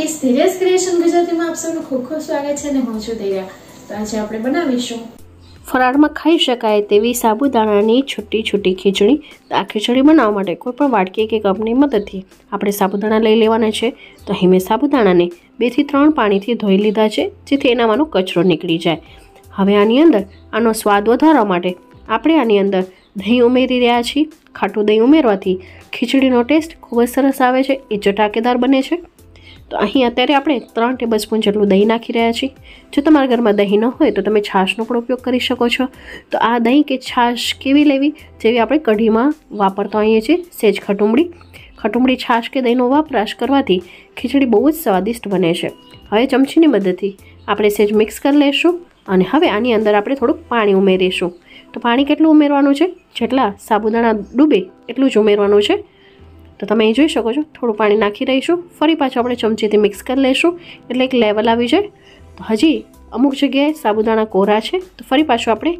Families ધીરેજ creation ગુજરાતીમાં આપ સૌનું ખૂબ ખૂબ સ્વાગત છે અને હું છું દૈયા તો આજે આપણે બનાવીશું. ફરાળમાં ખાઈ શકાય તેવી સાબુદાણાની છૂટી છૂટી ખીચડી. આ ખીચડી બનાવવા માટે કોઈપણ વાટકી કે કપની મદદથી આપણે સાબુદાણા લઈ લેવાના છે. તો અહીં સાબુદાણાને બેથી ત્રણ પાણીથી ધોઈ લીધા છે, જેથી એનામાંનો કચરો નીકળી જાય. હવે આની અંદર આનો સ્વાદ વધારવા માટે આપણે આની અંદર દહીં ઉમેરી રહ્યા છીએ. ખાટું દહીં ઉમેરવાથી ખીચડીનો ટેસ્ટ ખૂબ જ સરસ આવે છે. એ ચટાકેદાર બને છે. તો અહીં અત્યારે આપણે ત્રણ ટેબલ સ્પૂન જેટલું દહીં નાખી રહ્યા છીએ. જો તમારા ઘરમાં દહીં ન હોય તો તમે છાશનો પણ ઉપયોગ કરી શકો છો. તો આ દહીં કે છાશ કેવી લેવી? જેવી આપણે કઢીમાં વાપરતા હોઈએ છીએ, સેજ ખટુંબડી. ખટુંબડી છાશ કે દહીંનો વપરાશ કરવાથી ખીચડી બહુ જ સ્વાદિષ્ટ બને છે. હવે ચમચીની મદદથી આપણે સેજ મિક્સ કરી લઈશું અને હવે આની અંદર આપણે થોડુંક પાણી ઉમેરીશું. તો પાણી કેટલું ઉમેરવાનું છે? જેટલા સાબુદાણા ડૂબે એટલું જ ઉમેરવાનું છે. તો તમે અહીં જોઈ શકો છો, થોડું પાણી નાખી રહીશું. ફરી પાછું આપણે ચમચીથી મિક્સ કરી લઈશું. એટલે એક લેવલ આવી જાય. તો હજી અમુક જગ્યાએ સાબુદાણા કોરા છે. તો ફરી પાછું આપણે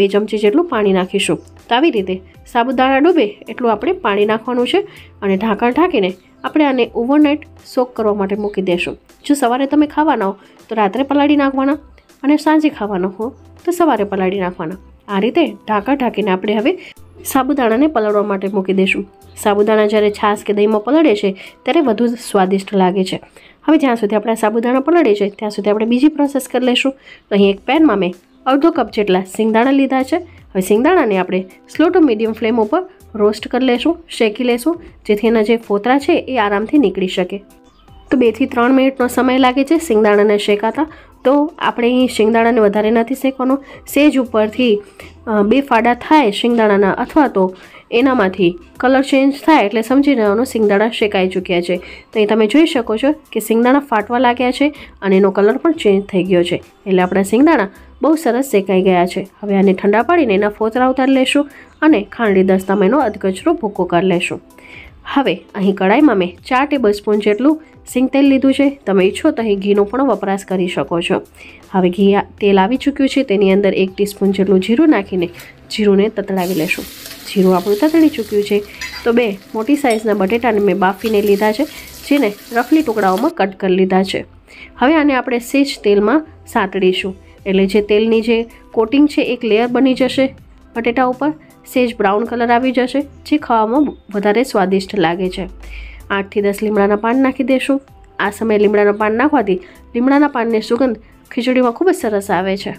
બે ચમચી જેટલું પાણી નાખીશું. તો આવી રીતે સાબુદાણા ડૂબે એટલું આપણે પાણી નાખવાનું છે અને ઢાંકણ ઢાંકીને આપણે આને ઓવરનાઇટ સોક કરવા માટે મૂકી દેશું. જો સવારે તમે ખાવાના હો, તો રાત્રે પલાળી નાખવાના અને સાંજે ખાવાનો હો, તો સવારે પલાળી નાખવાના. આ રીતે ઢાંકણ ઢાંકીને આપણે હવે સાબુદાણાને પલળવા માટે મૂકી દઈશું સાબુદાણા જ્યારે છાશ કે દહીંમાં પલળે છે, ત્યારે વધુ સ્વાદિષ્ટ લાગે છે. હવે જ્યાં સુધી આપણે સાબુદાણા પલળે છે, ત્યાં સુધી આપણે બીજી પ્રોસેસ કરી લઈશું. અહીં એક પેનમાં મેં અડધો કપ જેટલા સિંગદાણા લીધા છે. હવે સિંગદાણાને આપણે સ્લો ટુ મીડિયમ ફ્લેમ ઉપર રોસ્ટ કરી લઈશું, શેકી લઈશું, જેથી એના જે ફોતરા છે, એ આરામથી નીકળી શકે. તો બેથી ત્રણ મિનિટનો સમય લાગે છે સિંગદાણાને શેકાતા. તો આપણે શિંગદાણાને વધારે નથી શેકવાનો. સેજ ઉપરથી બે ફાડા થાય શિંગદાણાના અથવા તો એનામાંથી કલર ચેન્જ થાય એટલે સમજી લેવાનું શિંગદાણા શેકાઈ ચૂક્યા છે. તો અહીં તમે જોઈ શકો છો કે શિંગદાણા ફાટવા લાગ્યા છે અને એનો કલર પણ ચેન્જ થઈ ગયો છે. એટલે આપણા શિંગદાણા બહુ સરસ શેકાઈ ગયા છે. હવે આને ઠંડા પાડીને એના ફોતરા ઉતારી લેશું અને ખાંડી દસ્તામાં એનો અધકચરો ભૂકો કરી લેશું. હવે અહીં કડાઈમાં મેં ચાર ટેબલ સ્પૂન જેટલું સિંગ તેલ લીધું છે. તમે ઈચ્છો તો અહીં ઘીનો પણ વપરાશ કરી શકો છો. હવે ઘી તેલ આવી ચૂક્યું છે. તેની અંદર એક ટીસ્પૂન જેટલું જીરું નાખીને જીરુંને તતડાવી લેશું. જીરું આપણું તતડી ચૂક્યું છે. તો બે મોટી સાઇઝના બટેટાને મેં બાફીને લીધા છે, જેને રફલી ટુકડાઓમાં કટ કરી લીધા છે. હવે આને આપણે સેજ તેલમાં સાંતળીશું એટલે જે તેલની જે કોટિંગ છે, એક લેયર બની જશે બટેટા ઉપર. સેજ બ્રાઉન કલર આવી જશે, જે ખાવામાં વધારે સ્વાદિષ્ટ લાગે છે. આઠથી દસ લીમડાના પાન નાખી દઈશું આ સમયે લીમડાના પાન નાખવાથી લીમડાના પાનની સુગંધ ખીચડીમાં ખૂબ જ સરસ આવે છે.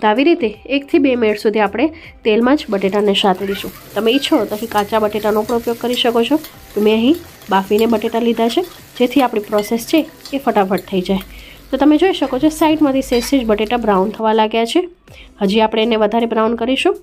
તો આવી રીતે એકથી બે મિનિટ સુધી આપણે તેલમાં જ બટેટાને સાતડીશું. તમે ઈચ્છો તો અહીં કાચા બટેટાનો પણ ઉપયોગ કરી શકો છો. તો મેં અહીં બાફીને બટેટા લીધા છે, જેથી આપણી પ્રોસેસ છે એ ફટાફટ થઈ જાય. તો તમે જોઈ શકો છો, સાઈડમાંથી સેજ સેજ બટેટા બ્રાઉન થવા લાગ્યા છે. હજી આપણે એને વધારે બ્રાઉન કરીશું.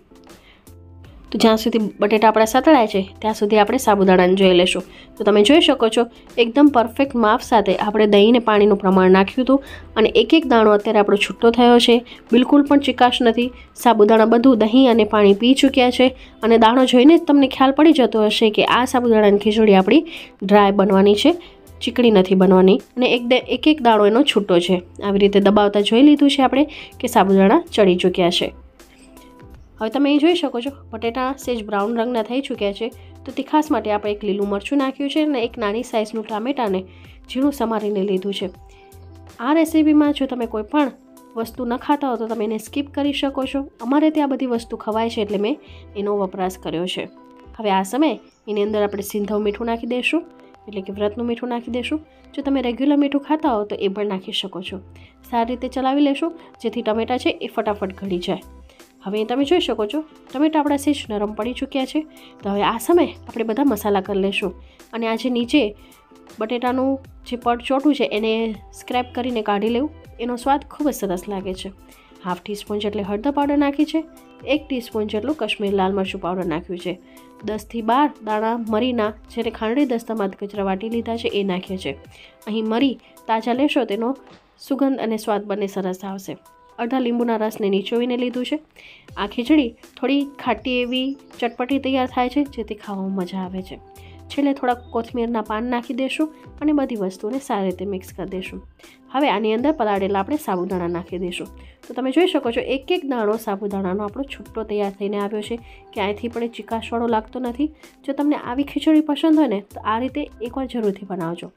તો જ્યાં સુધી બટેટા આપણા સતળાય છે, ત્યાં સુધી આપણે સાબુદાણાને જોઈ લેશું. તો તમે જોઈ શકો છો, એકદમ પરફેક્ટ માપ સાથે આપણે દહીંને પાણીનું પ્રમાણ નાખ્યું હતું અને એક એક દાણો અત્યારે આપણો છૂટો થયો છે. બિલકુલ પણ ચિકાશ નથી. સાબુદાણા બધું દહીં અને પાણી પી ચૂક્યા છે અને દાણો જોઈને જ તમને ખ્યાલ પડી જતો હશે કે આ સાબુદાણાની ખીચડી આપણી ડ્રાય બનવાની છે, ચીકણી નથી બનવાની અને એક એક એક દાણો એનો છૂટો છે. આવી રીતે દબાવતા જોઈ લીધું છે આપણે કે સાબુદાણા ચડી ચૂક્યા છે. હવે તમે એ જોઈ શકો છો, બટેટા સેજ બ્રાઉન રંગના થઈ ચૂક્યા છે. તો તીખાસ માટે આપણે એક લીલું મરચું નાખ્યું છે અને એક નાની સાઇઝનું ટામેટાને ઝીણું સમારીને લીધું છે. આ રેસીપીમાં જો તમે કોઈ પણ વસ્તુ ન ખાતા હો તો તમે એને સ્કીપ કરી શકો છો. અમારે ત્યાં બધી વસ્તુ ખવાય છે એટલે મેં એનો વપરાશ કર્યો છે. હવે આ સમયે એની અંદર આપણે સિંધવ મીઠું નાખી દઈશું, એટલે કે વ્રતનું મીઠું નાખી દઈશું. જો તમે રેગ્યુલર મીઠું ખાતા હો તો એ પણ નાખી શકો છો. સારી રીતે ચલાવી લેશું, જેથી ટમેટા છે એ ફટાફટ ઘડી જાય. હવે તમે જોઈ શકો છો, ટમેટા આપણા સેજ નરમ પડી ચૂક્યા છે. તો હવે આ સમયે આપણે બધા મસાલા કરી લઈશું અને આ જે નીચે બટેટાનું જે પડ ચોટું છે, એને સ્ક્રેપ કરીને કાઢી લેવું. એનો સ્વાદ ખૂબ જ સરસ લાગે છે. હાફ ટીસ્પૂન જેટલી હળદર પાવડર નાખી છે, એક ટીસ્પૂન જેટલું કશ્મીર લાલ મરચું પાવડર નાખ્યું છે. દસથી બાર દાણા મરીના જેને ખાંડડી દસ્તામાં કચરા વાટી લીધા છે, એ નાખ્યા છે. અહીં મરી તાજા લેશો, તેનો સુગંધ અને સ્વાદ બંને સરસ આવશે. અડધા લીંબુના રસને નીચોવીને લીધું છે. આ ખીચડી થોડી ખાટી એવી ચટપટી તૈયાર થાય છે, જેથી ખાવામાં મજા આવે છે. છેલ્લે થોડા કોથમીરના પાન નાખી દઈશું અને બધી વસ્તુને સારી રીતે મિક્સ કરી દઈશું હવે આની અંદર પલાળેલા આપણે સાબુદાણા નાખી દઈશું તો તમે જોઈ શકો છો, એક એક દાણો સાબુદાણાનો આપણો છૂટો તૈયાર થઈને આવ્યો છે. કે અહીંથી પણ ચીકાશવાળો લાગતો નથી. જો તમને આવી ખીચડી પસંદ હોય ને, તો આ રીતે એકવાર જરૂરથી બનાવજો.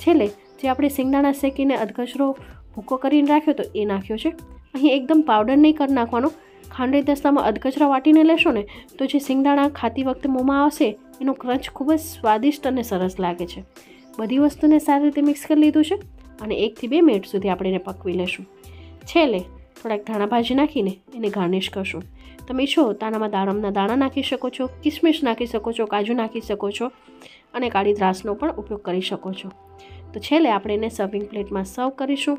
છેલ્લે જે આપણે શિંગદાણા શેકીને અધકચરો ભૂકો કરીને રાખ્યો તો એ નાખ્યો છે. અહીં એકદમ પાવડર નહીં કરી નાખવાનો. ખાંડરી દસ્તામાં અધકચરા વાટીને લેશો ને, તો જે સિંગદાણા ખાતી વખતે મોંમાં આવશે, એનો ક્રંચ ખૂબ જ સ્વાદિષ્ટ અને સરસ લાગે છે. બધી વસ્તુને સારી રીતે મિક્સ કરી લીધું છે અને એકથી બે મિનિટ સુધી આપણે એને પકવી લેશું. છેલ્લે થોડાક ધાણા ભાજી નાખીને એને ગાર્નિશ કરશું. તમે છો તાનામાં દાડમના દાણા નાખી શકો છો, કિસમિસ નાખી શકો છો, કાજુ નાખી શકો છો અને કાળી દ્રાસનો પણ ઉપયોગ કરી શકો છો. તો છેલ્લે આપણે એને સર્વિંગ પ્લેટમાં સર્વ કરીશું.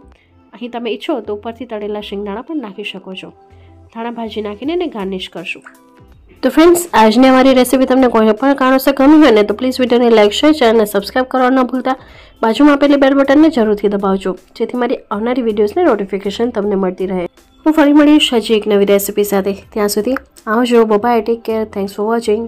અહીં તમે ઈચ્છો તો ઉપરથી તળેલા શિંગદાણા પણ નાખી શકો છો. ધાણા ભાજી નાખીને એને ગાર્નિશ કરશું. તો ફ્રેન્ડ્સ આજની અમારી રેસીપી તમને કોઈ પણ કારણોસર ગમી હોય ને તો પ્લીઝ વિડીયોને લાઇક શેર ચેનલને સબસ્ક્રાઈબ કરવા ન ભૂલતા. બાજુમાં આપેલી બેલ બટનને જરૂરથી દબાવજો, જેથી મારી આવનારી વિડીયોઝને નોટિફિકેશન તમને મળતી રહે. હું ફરી મળીશ હજી એક નવી રેસીપી સાથે. ત્યાં સુધી આવજો bye bye take care thanks for watching